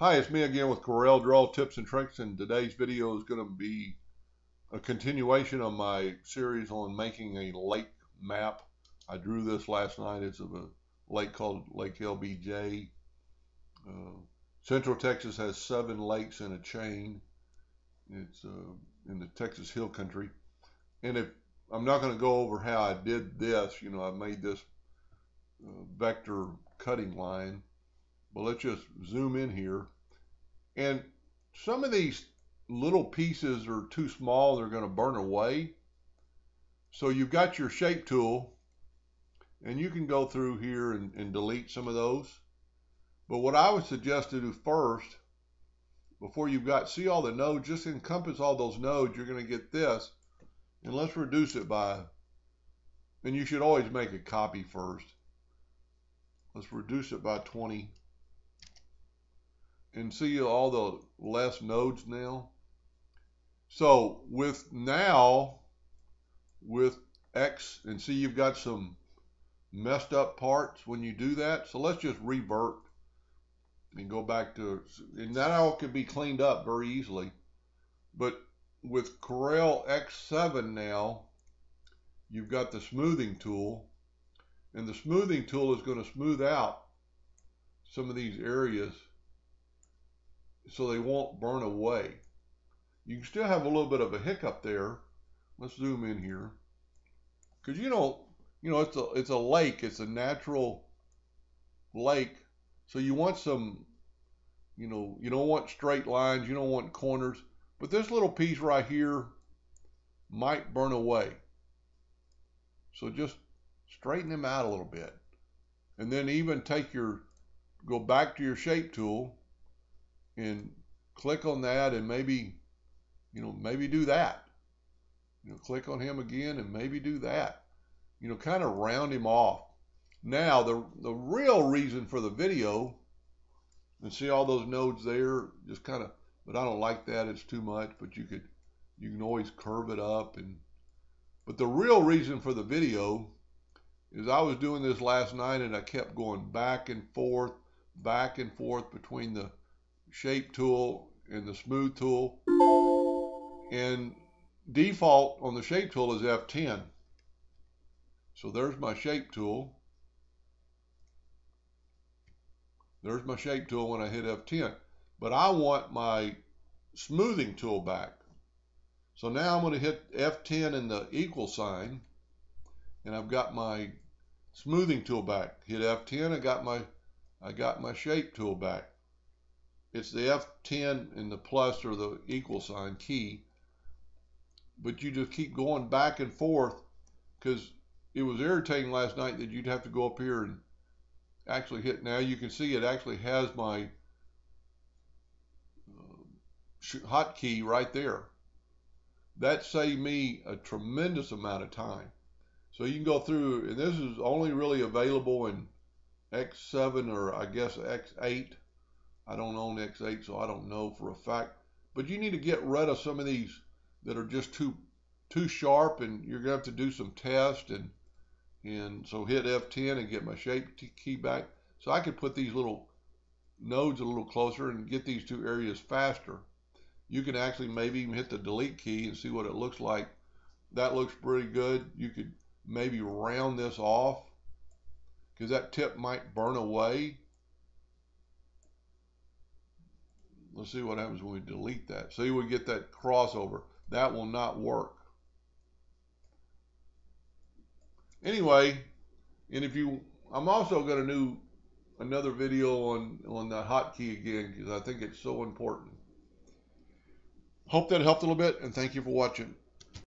Hi, it's me again with Corel Draw Tips and Tricks, and today's video is going to be a continuation of my series on making a lake map. I drew this last night. It's of a lake called Lake LBJ. Uh, Central Texas has seven lakes in a chain. It's uh, in the Texas Hill Country. And if I'm not going to go over how I did this, you know, I made this uh, vector cutting line but let's just zoom in here. And some of these little pieces are too small, they're going to burn away. So you've got your shape tool, and you can go through here and, and delete some of those. But what I would suggest to do first, before you've got, see all the nodes, just encompass all those nodes, you're going to get this. And let's reduce it by, and you should always make a copy first. Let's reduce it by 20 and see all the less nodes now. So with now, with X, and see you've got some messed up parts when you do that. So let's just revert and go back to, and that all could be cleaned up very easily. But with Corel X7 now, you've got the smoothing tool, and the smoothing tool is going to smooth out some of these areas so they won't burn away. You can still have a little bit of a hiccup there. Let's zoom in here. Because you know, you know, it's a it's a lake, it's a natural lake. So you want some, you know, you don't want straight lines, you don't want corners. But this little piece right here might burn away. So just straighten them out a little bit. And then even take your, go back to your shape tool and click on that and maybe, you know, maybe do that. You know, click on him again and maybe do that. You know, kind of round him off. Now, the, the real reason for the video, and see all those nodes there, just kind of, but I don't like that, it's too much, but you could, you can always curve it up. and But the real reason for the video is I was doing this last night and I kept going back and forth, back and forth between the shape tool and the smooth tool. And default on the shape tool is F10. So there's my shape tool. There's my shape tool when I hit F10. But I want my smoothing tool back. So now I'm going to hit F10 and the equal sign. And I've got my smoothing tool back. Hit F10, I got my I got my shape tool back it's the F10 and the plus or the equal sign key. But you just keep going back and forth because it was irritating last night that you'd have to go up here and actually hit. Now you can see it actually has my uh, hotkey right there. That saved me a tremendous amount of time. So you can go through, and this is only really available in X7 or I guess X8 I don't own X8, so I don't know for a fact. But you need to get rid of some of these that are just too too sharp, and you're gonna have to do some test and and so hit F10 and get my shape key back. So I could put these little nodes a little closer and get these two areas faster. You can actually maybe even hit the delete key and see what it looks like. That looks pretty good. You could maybe round this off because that tip might burn away Let's see what happens when we delete that. See, we get that crossover. That will not work. Anyway, and if you, I'm also going to do another video on, on the hotkey again because I think it's so important. Hope that helped a little bit and thank you for watching.